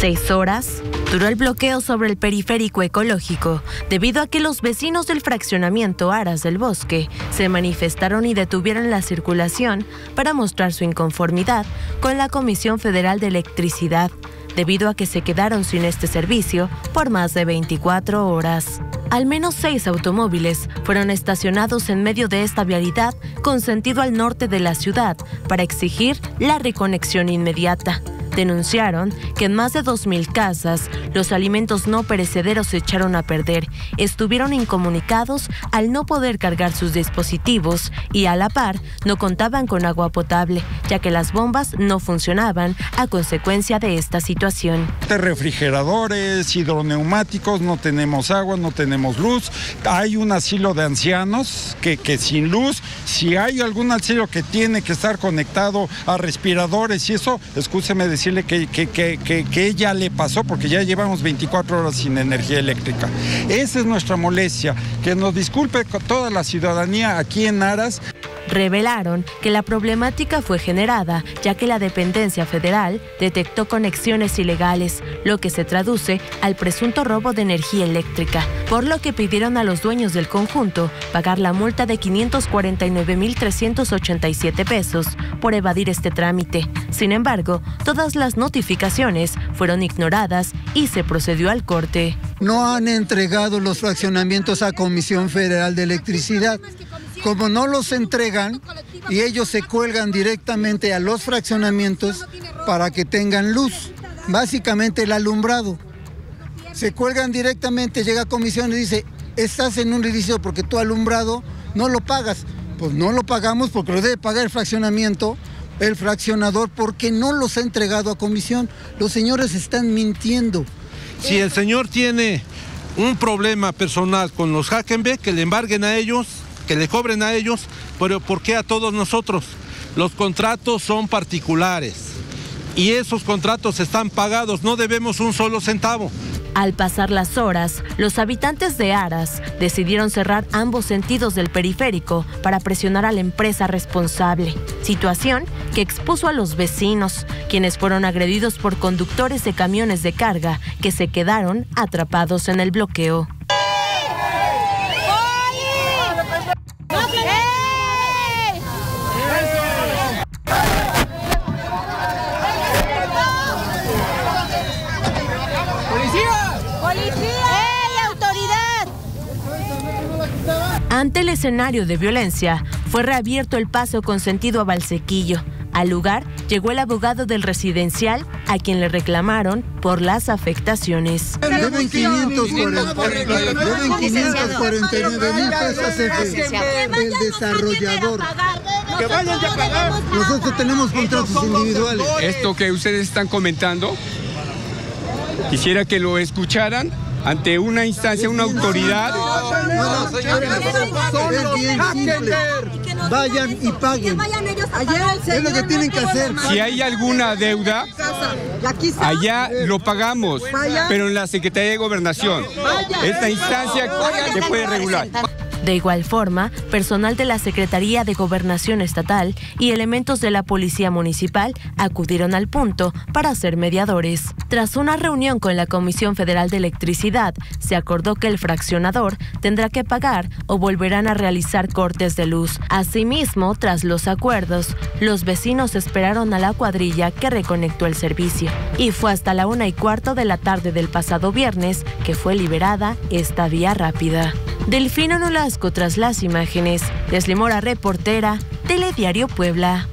Seis horas duró el bloqueo sobre el periférico ecológico debido a que los vecinos del fraccionamiento Aras del Bosque se manifestaron y detuvieron la circulación para mostrar su inconformidad con la Comisión Federal de Electricidad debido a que se quedaron sin este servicio por más de 24 horas. Al menos seis automóviles fueron estacionados en medio de esta vialidad con sentido al norte de la ciudad para exigir la reconexión inmediata denunciaron que en más de 2.000 casas los alimentos no perecederos se echaron a perder, estuvieron incomunicados al no poder cargar sus dispositivos y a la par no contaban con agua potable, ya que las bombas no funcionaban a consecuencia de esta situación. De refrigeradores, hidroneumáticos, no tenemos agua, no tenemos luz. Hay un asilo de ancianos que, que sin luz, si hay algún asilo que tiene que estar conectado a respiradores y eso, escúcheme decir que, que, que, ella le pasó porque ya llevamos 24 horas sin energía eléctrica. Esa es nuestra molestia. Que nos disculpe toda la ciudadanía aquí en Aras revelaron que la problemática fue generada ya que la dependencia federal detectó conexiones ilegales, lo que se traduce al presunto robo de energía eléctrica, por lo que pidieron a los dueños del conjunto pagar la multa de 549.387 pesos por evadir este trámite. Sin embargo, todas las notificaciones fueron ignoradas y se procedió al corte. No han entregado los fraccionamientos a Comisión Federal de Electricidad como no los entregan y ellos se cuelgan directamente a los fraccionamientos para que tengan luz, básicamente el alumbrado. Se cuelgan directamente, llega a comisión y dice, estás en un edificio porque tu alumbrado no lo pagas. Pues no lo pagamos porque lo debe pagar el fraccionamiento, el fraccionador, porque no los ha entregado a comisión. Los señores están mintiendo. Si el señor tiene un problema personal con los Hackenbeck, que le embarguen a ellos que le cobren a ellos, pero ¿por qué a todos nosotros? Los contratos son particulares y esos contratos están pagados, no debemos un solo centavo. Al pasar las horas, los habitantes de Aras decidieron cerrar ambos sentidos del periférico para presionar a la empresa responsable, situación que expuso a los vecinos, quienes fueron agredidos por conductores de camiones de carga que se quedaron atrapados en el bloqueo. Ante el escenario de violencia, fue reabierto el paso con sentido a Valsequillo. Al lugar llegó el abogado del residencial a quien le reclamaron por las afectaciones. Deben 549 mil pesos el desarrollador. Que vayan a pagar. Nosotros tenemos contratos individuales. Esto que ustedes están comentando, quisiera que lo escucharan ante una instancia, una autoridad. Vayan y paguen. Es lo que tienen que hacer. Si hay alguna deuda, allá lo pagamos, pero en la Secretaría de Gobernación. Esta instancia se puede regular. De igual forma, personal de la Secretaría de Gobernación Estatal y elementos de la Policía Municipal acudieron al punto para ser mediadores. Tras una reunión con la Comisión Federal de Electricidad, se acordó que el fraccionador tendrá que pagar o volverán a realizar cortes de luz. Asimismo, tras los acuerdos, los vecinos esperaron a la cuadrilla que reconectó el servicio. Y fue hasta la una y cuarto de la tarde del pasado viernes que fue liberada esta vía rápida. Delfino Nolasco tras las imágenes. Deslimora reportera, Telediario Puebla.